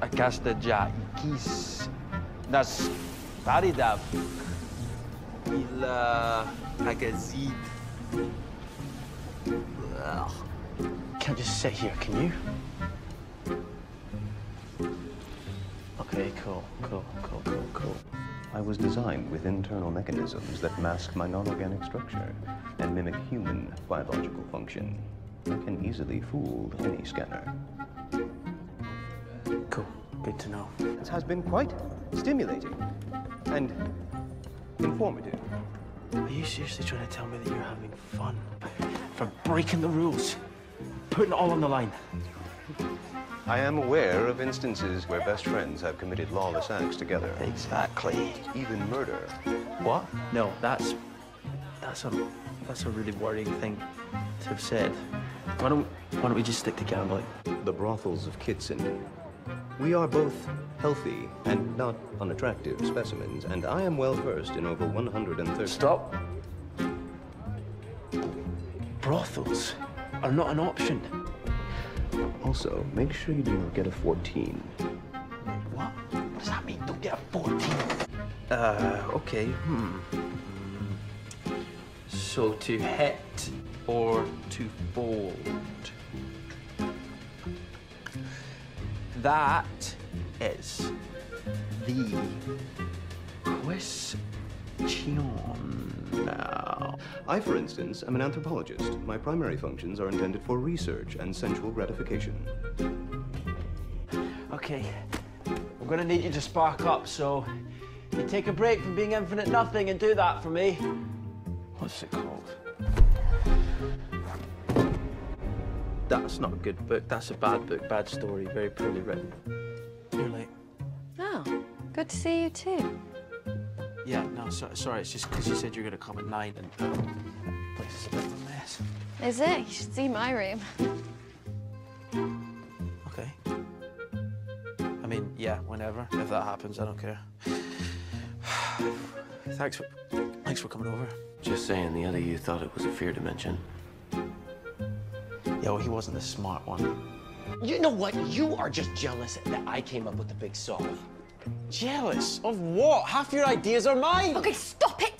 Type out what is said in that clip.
Aquesta ja ikis nas paridav il agazid. Can't just sit here, can you? Okay, cool, cool, cool, cool, cool. I was designed with internal mechanisms that mask my non-organic structure and mimic human biological function. I can easily fool any scanner. Cool. Good to know. It has been quite stimulating and informative. Are you seriously trying to tell me that you're having fun? For breaking the rules? Putting it all on the line? I am aware of instances where best friends have committed lawless acts together. Exactly. Even murder. What? No, that's that's a that's a really worrying thing to have said. Why don't why don't we just stick to gambling? The brothels of Kitson. We are both healthy and not unattractive specimens, and I am well versed in over 130. Stop. Brothels are not an option. Also, make sure you do not get a 14. What? What does that mean? Don't get a 14. Uh, okay. Hmm. So to hit or to fold? That is the question now. I, for instance, am an anthropologist. My primary functions are intended for research and sensual gratification. Okay, we're gonna need you to spark up, so you take a break from being infinite nothing and do that for me. What's it called? That's not a good book. That's a bad book, bad story, very poorly written. You're late. Oh, good to see you too. Yeah, no, so, sorry, it's just because you said you were gonna come at nine and uh, place is a bit of a mess. Is it? You should see my room. Okay. I mean, yeah, whenever. If that happens, I don't care. thanks for thanks for coming over. Just saying, the other you thought it was a fear dimension. Yeah, well, he wasn't the smart one. You know what? You are just jealous that I came up with the big solve. Jealous of what? Half your ideas are mine. Okay, stop it